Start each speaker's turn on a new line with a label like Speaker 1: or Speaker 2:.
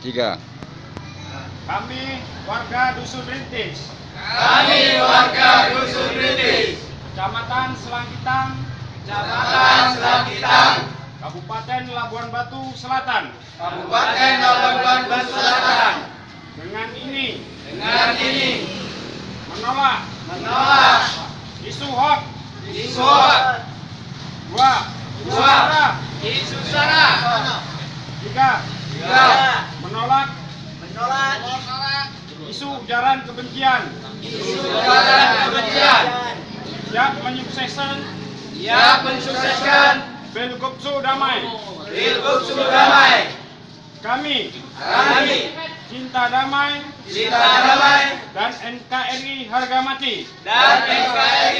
Speaker 1: Tiga.
Speaker 2: Kami warga Dusun Rintis,
Speaker 3: Kami warga Dusun Rintis,
Speaker 2: Kecamatan Selangkitang,
Speaker 3: Kecamatan Selangkitang,
Speaker 2: Kabupaten Labuan Batu Selatan.
Speaker 3: Kabupaten Labuan Batu Selatan,
Speaker 2: Dengan ini.
Speaker 3: Dengan ini.
Speaker 2: Menolak.
Speaker 3: Menolak.
Speaker 2: Isu hoax.
Speaker 3: Isu hoax,
Speaker 2: dua,
Speaker 3: Dua. isu sara,
Speaker 2: tiga,
Speaker 3: tiga,
Speaker 2: menolak
Speaker 3: menolak
Speaker 2: isu ujaran kebencian,
Speaker 3: isu ujaran kebencian,
Speaker 2: siap menyukseskan?
Speaker 3: Yang mensukseskan
Speaker 2: Pilgubsu damai.
Speaker 3: Pilgub Damai.
Speaker 2: Kami.
Speaker 3: Kami.
Speaker 2: Cinta damai.
Speaker 3: Cinta damai.
Speaker 2: Dan NKRI harga mati.
Speaker 3: dan NKRI